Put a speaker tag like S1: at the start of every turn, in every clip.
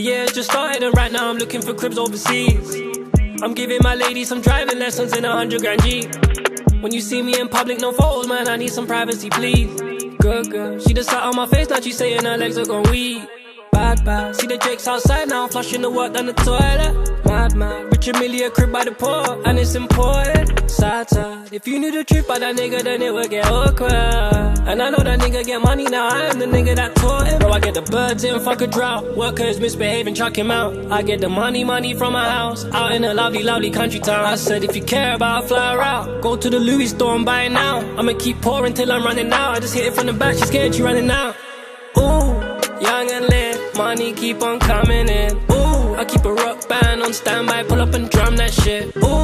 S1: year just started and right now I'm looking for cribs overseas. I'm giving my lady some driving lessons in a hundred grand Jeep. When you see me in public, no photos, man, I need some privacy, please. Good girl, she just sat on my face, now she saying her legs are gone weak. Bad, bad, see the Jake's outside now, I'm flushing the work down the toilet. Mad, mad, rich a million crib by the port, and it's important. Sad, sad, if you knew the truth about that nigga, then it would get awkward. And I know that nigga get money now, I am the nigga that taught him. Bro, I get the birds in, fuck a drought. Workers misbehaving, chuck him out. I get the money, money from my house, out in a lovely, lovely country town. I said, if you care about, fly out. Go to the Louis store and buy it now. I'ma keep pouring till I'm running out. I just hit it from the back, she's scared, she running out. Ooh, young and lit, money keep on coming in. Ooh, I keep a rock band on standby, pull up and drum that shit. Ooh,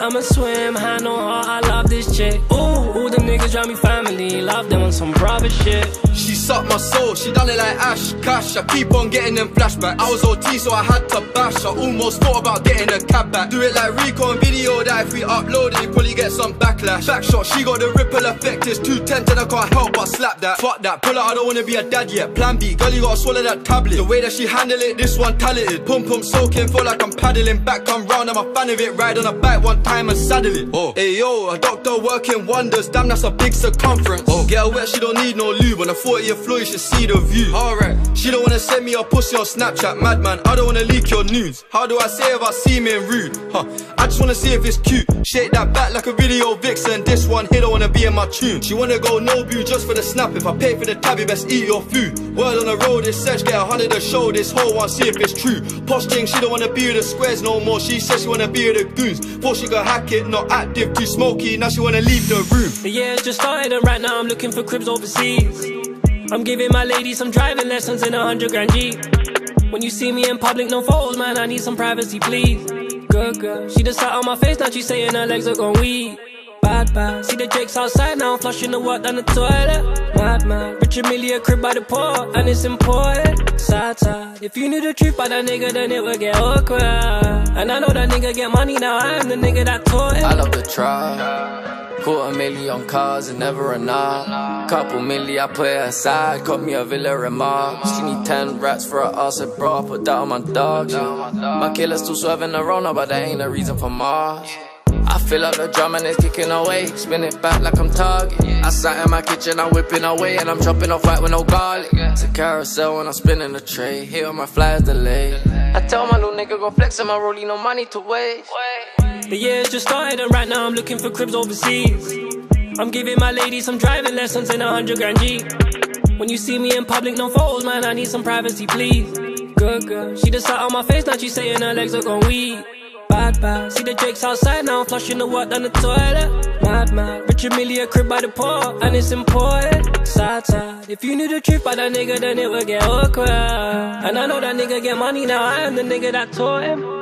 S1: I'ma swim, hand on heart, I love this chick. Ooh, ooh, the niggas drive me family, love them on some brother shit.
S2: She sucked my soul, she done it like Ash Kash. I keep on getting them flashbacks. I was OT, so I had to bash. I almost thought about getting a cab back. Do it like Rico on video that if we upload it, you probably get some backlash. Backshot, she got the ripple effect. It's too tempting, I can't help but slap that. Fuck that, pull out, I don't wanna be a dad yet. Plan B, girl, you gotta swallow that tablet. The way that she handle it, this one talented. Pum pum soaking, feel like I'm paddling back, come round. I'm a fan of it. Ride on a bike one time and saddle it. Oh, hey yo, a doctor working wonders. Damn, that's a big circumference. Oh, get her wet, she don't need no lube. On a 40 floor, you should see the view. Alright, she don't wanna send me a pussy on Snapchat, madman. I don't wanna leak your news. How do I say if I seem in rude? Huh, I just wanna see if it's cute. Shake that back like a video vixen. This one here don't wanna be in my tune. She wanna go no view just for the snap. If I pay for the tab, you best eat your food. Word on the road, this search, get a hundred to show this whole one, see if it's true. Posh thing, she don't wanna be with the squares no more. She says she wanna be with the goons. Thought she could hack it, not active, too smoky. Now she wanna leave the room.
S1: The year just started and right now I'm looking for cribs overseas. I'm giving my lady some driving lessons in a hundred grand Jeep. When you see me in public, no photos, man, I need some privacy, please. Good girl, she just sat on my face, now she saying her legs are gone weak. Bad, bad, see the Jake's outside now, I'm flushing the water down the toilet. Mad, mad, rich a million crib by the port, and it's important. Sad, sad, if you knew the truth about that nigga, then it would get awkward. And I know that nigga get money now, I am the nigga that taught him.
S3: I love the tribe. Quarter million cars and never enough. Couple milli, I put aside. Cut me a villa remark. She need 10 rats for a ass, bro, I put that on my dog. My killer's still swerving around, but that ain't a reason for Mars. I feel like the drum and it's kicking away. Spin it back like I'm target. I sat in my kitchen, I'm whipping away, and I'm chopping off white with no garlic. It's a carousel when I'm spinning the tray. Hit on my flyers delay. I tell my little nigga go flex in my rollie, no money to waste.
S1: The year just started and right now I'm looking for cribs overseas. I'm giving my lady some driving lessons in a hundred grand Jeep. When you see me in public, no photos, man, I need some privacy, please. Good girl, she just sat on my face, now she saying her legs are gone weak. Bad, bad, see the Jake's outside now, I'm flushing the water down the toilet. Mad, mad, rich a million crib by the port, and it's important. Sad, sad, if you knew the truth about that nigga, then it would get awkward. And I know that nigga get money now, I am the nigga that taught him.